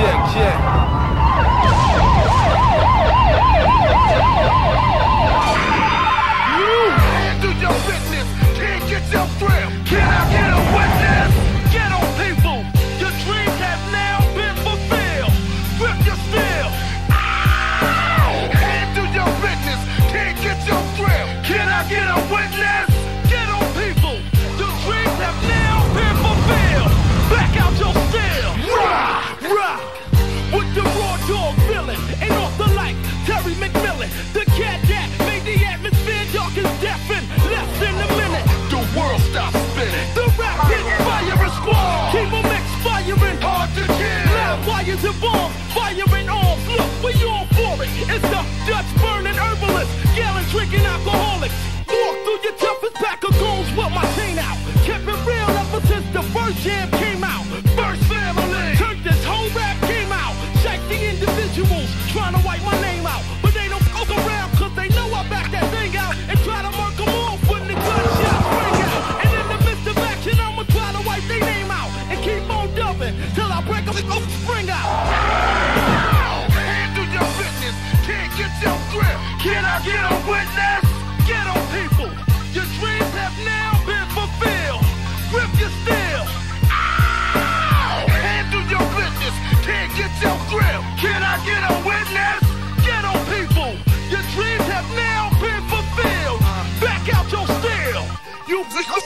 谢谢 we all for it. It's the Dutch burning herbalist, gallon drinking alcoholics. Walk through your toughest pack of goons with my chain out. Kept it real ever since the first jam.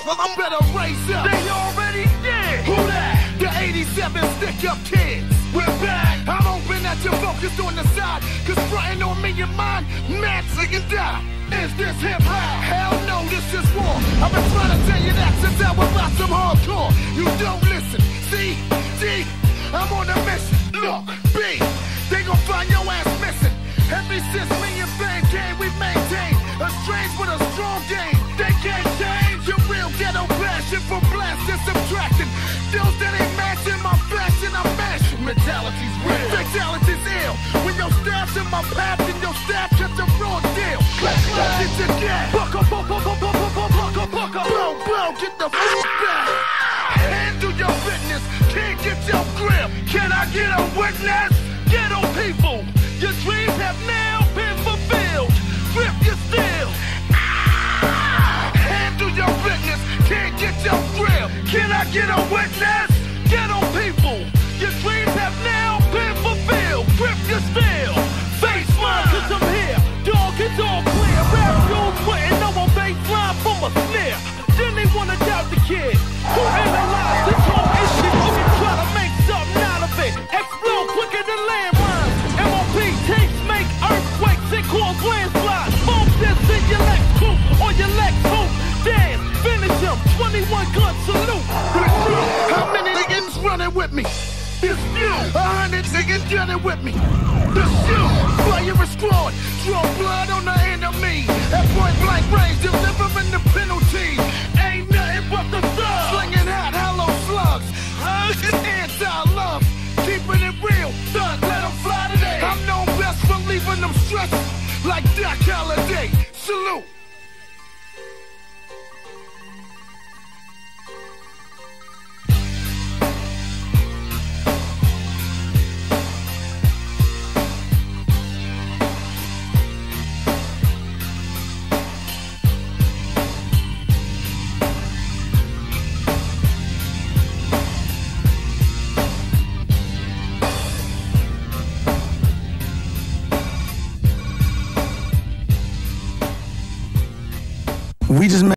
I better raise up. They already did. Who that? The 87 stick up kids. We're back. I'm hoping that you're focused on the side. Cause fronting on me and mine, man, so you die. Is this hip hop? Hell no, this is war. I've been trying to tell you that since I was about some hardcore. skills that ain't matching my flesh and I'm mashing. Mentality's real. Fatality's ill. When your staff's in my path and your staff catch a raw deal. Let's get it gas. Buck buckle, buckle, buckle, buckle, buckle, buckle. Blow, blow, get the fuck back. Handle your fitness. Can't get your grip. Can I get a witness? A hundred niggas journey with me. The shoe player is drawn. Draw blood on the enemy. At point blank range.